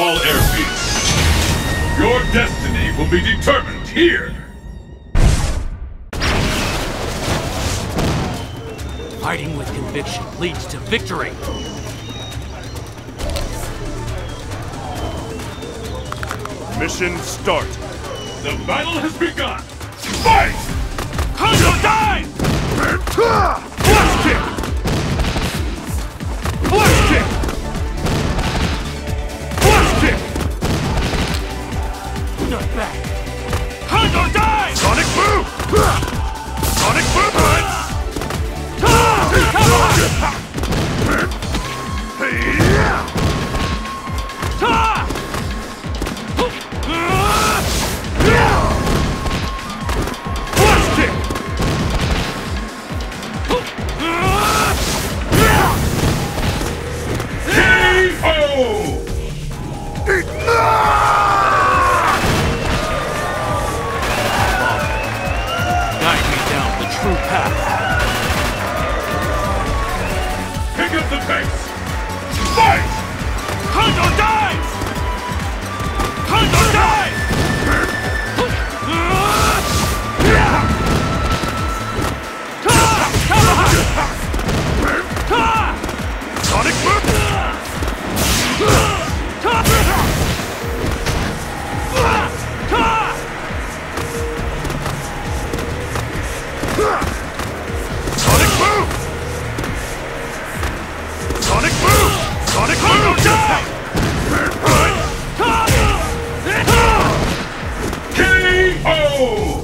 all airfields. Your destiny will be determined here. Fighting with conviction leads to victory. Mission start. The battle has begun. Fight! Kozo die! Hunt or die! Sonic Boom! Sonic Boom! true path. Pick up the pace! Boom!